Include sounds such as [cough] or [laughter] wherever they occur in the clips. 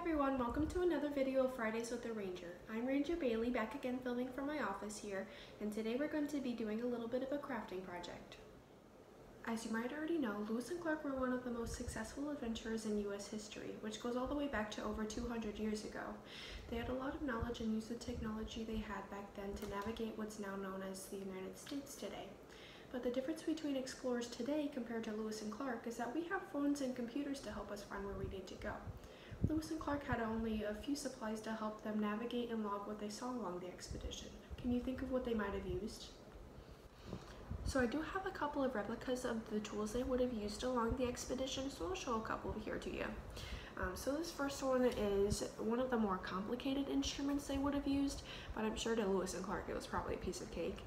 everyone, welcome to another video of Fridays with the Ranger. I'm Ranger Baylea, back again filming from my office here, and today we're going to be doing a little bit of a crafting project. As you might already know, Lewis and Clark were one of the most successful adventurers in U.S. history, which goes all the way back to over 200 years ago. They had a lot of knowledge and used the technology they had back then to navigate what's now known as the United States today. But the difference between explorers today compared to Lewis and Clark is that we have phones and computers to help us find where we need to go. Lewis and Clark had only a few supplies to help them navigate and log what they saw along the expedition. Can you think of what they might have used? So I do have a couple of replicas of the tools they would have used along the expedition, so I'll show a couple here to you. Um, so this first one is one of the more complicated instruments they would have used, but I'm sure to Lewis and Clark it was probably a piece of cake.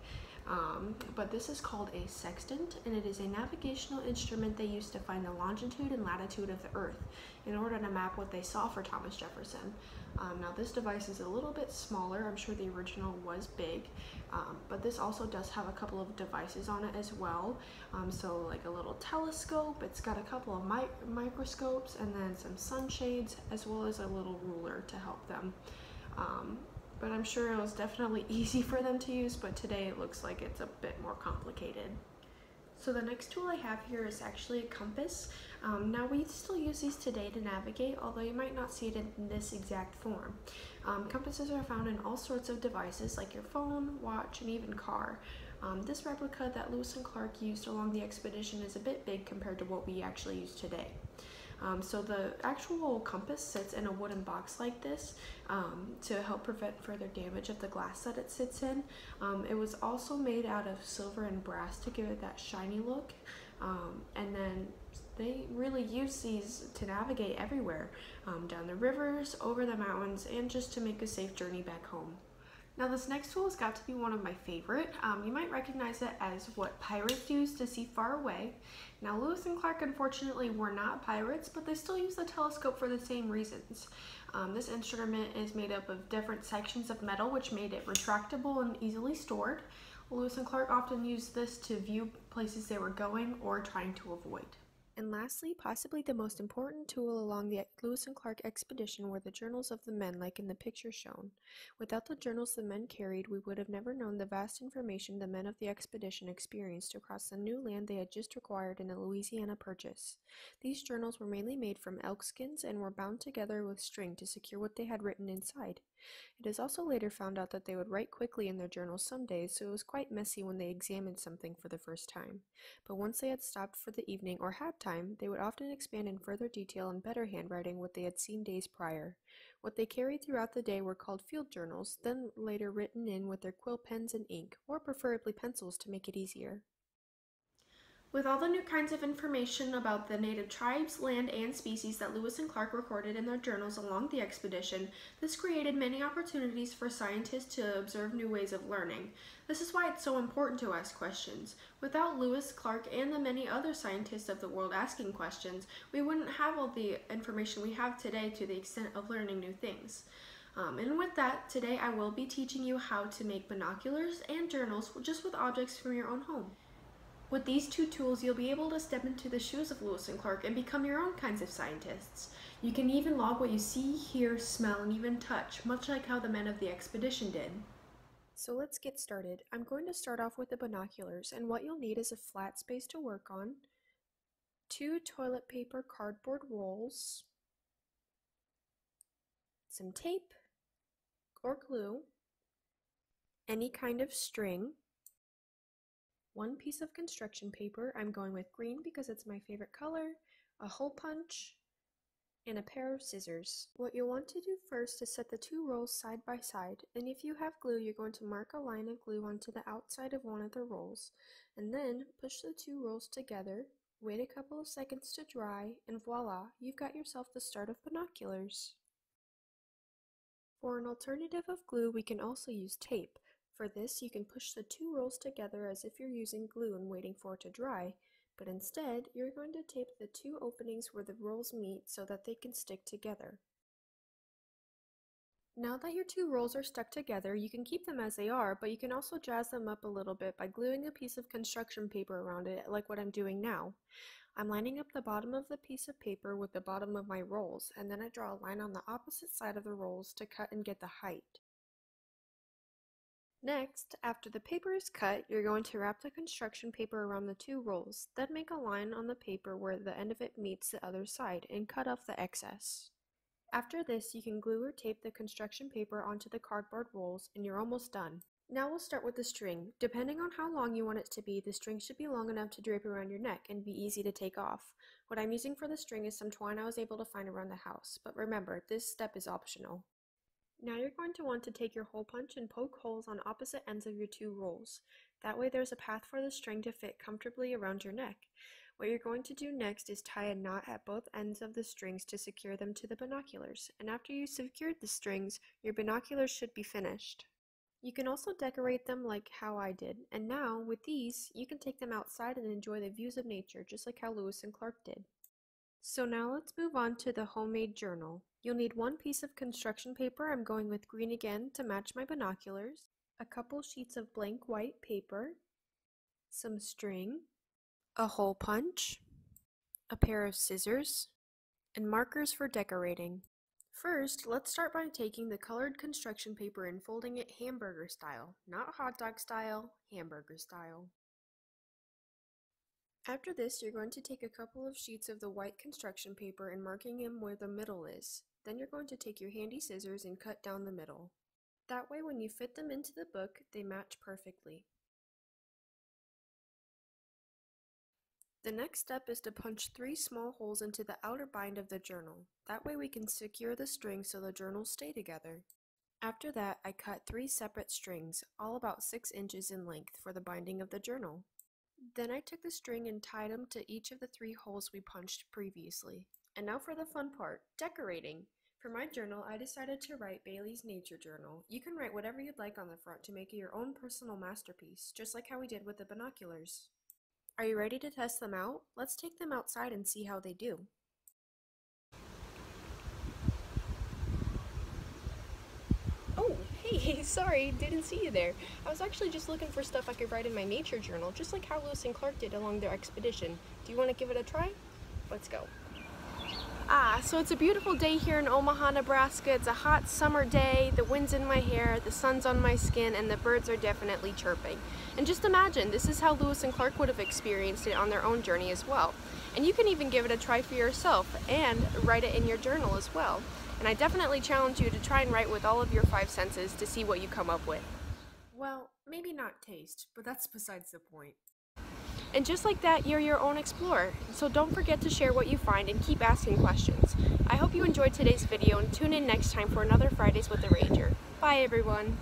Um, but this is called a sextant and it is a navigational instrument they used to find the longitude and latitude of the earth in order to map what they saw for Thomas Jefferson. Um, now this device is a little bit smaller, I'm sure the original was big, um, but this also does have a couple of devices on it as well. Um, so like a little telescope, it's got a couple of mi microscopes and then some sunshades as well as a little ruler to help them. Um, but I'm sure it was definitely [laughs] easy for them to use, but today it looks like it's a bit more complicated. So the next tool I have here is actually a compass. Um, now we still use these today to navigate, although you might not see it in this exact form. Um, compasses are found in all sorts of devices like your phone, watch, and even car. Um, this replica that Lewis and Clark used along the expedition is a bit big compared to what we actually use today. Um, so the actual compass sits in a wooden box like this um, to help prevent further damage of the glass that it sits in. Um, it was also made out of silver and brass to give it that shiny look. Um, and then they really use these to navigate everywhere, um, down the rivers, over the mountains, and just to make a safe journey back home. Now this next tool has got to be one of my favorite. Um, you might recognize it as what pirates use to see far away. Now Lewis and Clark unfortunately were not pirates, but they still use the telescope for the same reasons. Um, this instrument is made up of different sections of metal which made it retractable and easily stored. Lewis and Clark often used this to view places they were going or trying to avoid. And lastly, possibly the most important tool along the Lewis and Clark expedition were the journals of the men, like in the picture shown. Without the journals the men carried, we would have never known the vast information the men of the expedition experienced across the new land they had just acquired in the Louisiana Purchase. These journals were mainly made from elk skins and were bound together with string to secure what they had written inside. It is also later found out that they would write quickly in their journals some days, so it was quite messy when they examined something for the first time. But once they had stopped for the evening or had time, they would often expand in further detail and better handwriting what they had seen days prior. What they carried throughout the day were called field journals, then later written in with their quill pens and ink, or preferably pencils to make it easier. With all the new kinds of information about the native tribes, land, and species that Lewis and Clark recorded in their journals along the expedition, this created many opportunities for scientists to observe new ways of learning. This is why it's so important to ask questions. Without Lewis, Clark, and the many other scientists of the world asking questions, we wouldn't have all the information we have today to the extent of learning new things. Um, and with that, today I will be teaching you how to make binoculars and journals just with objects from your own home. With these two tools, you'll be able to step into the shoes of Lewis and Clark and become your own kinds of scientists. You can even log what you see, hear, smell, and even touch, much like how the men of the expedition did. So let's get started. I'm going to start off with the binoculars, and what you'll need is a flat space to work on, two toilet paper cardboard rolls, some tape or glue, any kind of string, one piece of construction paper, I'm going with green because it's my favorite color, a hole punch, and a pair of scissors. What you'll want to do first is set the two rolls side by side, and if you have glue, you're going to mark a line of glue onto the outside of one of the rolls, and then push the two rolls together, wait a couple of seconds to dry, and voila, you've got yourself the start of binoculars. For an alternative of glue, we can also use tape. For this, you can push the two rolls together as if you're using glue and waiting for it to dry, but instead, you're going to tape the two openings where the rolls meet so that they can stick together. Now that your two rolls are stuck together, you can keep them as they are, but you can also jazz them up a little bit by gluing a piece of construction paper around it like what I'm doing now. I'm lining up the bottom of the piece of paper with the bottom of my rolls, and then I draw a line on the opposite side of the rolls to cut and get the height. Next, after the paper is cut, you're going to wrap the construction paper around the two rolls, then make a line on the paper where the end of it meets the other side and cut off the excess. After this, you can glue or tape the construction paper onto the cardboard rolls and you're almost done. Now we'll start with the string. Depending on how long you want it to be, the string should be long enough to drape around your neck and be easy to take off. What I'm using for the string is some twine I was able to find around the house, but remember, this step is optional. Now you're going to want to take your hole punch and poke holes on opposite ends of your two rolls. That way there's a path for the string to fit comfortably around your neck. What you're going to do next is tie a knot at both ends of the strings to secure them to the binoculars, and after you've secured the strings, your binoculars should be finished. You can also decorate them like how I did, and now, with these, you can take them outside and enjoy the views of nature just like how Lewis and Clark did. So now let's move on to the homemade journal. You'll need one piece of construction paper, I'm going with green again to match my binoculars, a couple sheets of blank white paper, some string, a hole punch, a pair of scissors, and markers for decorating. First, let's start by taking the colored construction paper and folding it hamburger style, not hot dog style, hamburger style. After this, you're going to take a couple of sheets of the white construction paper and marking them where the middle is. Then you're going to take your handy scissors and cut down the middle. That way when you fit them into the book, they match perfectly. The next step is to punch three small holes into the outer bind of the journal. That way we can secure the strings so the journals stay together. After that, I cut three separate strings, all about 6 inches in length, for the binding of the journal. Then I took the string and tied them to each of the three holes we punched previously. And now for the fun part, decorating! For my journal, I decided to write Baylea's Nature Journal. You can write whatever you'd like on the front to make it your own personal masterpiece, just like how we did with the binoculars. Are you ready to test them out? Let's take them outside and see how they do. Hey, [laughs] sorry, didn't see you there. I was actually just looking for stuff I could write in my nature journal, just like how Lewis and Clark did along their expedition. Do you want to give it a try? Let's go. Ah, so it's a beautiful day here in Omaha, Nebraska. It's a hot summer day, the wind's in my hair, the sun's on my skin, and the birds are definitely chirping. And just imagine, this is how Lewis and Clark would have experienced it on their own journey as well. And you can even give it a try for yourself and write it in your journal as well. And I definitely challenge you to try and write with all of your five senses to see what you come up with. Well, maybe not taste, but that's besides the point. And just like that, you're your own explorer. So don't forget to share what you find and keep asking questions. I hope you enjoyed today's video and tune in next time for another Fridays with the Ranger. Bye everyone!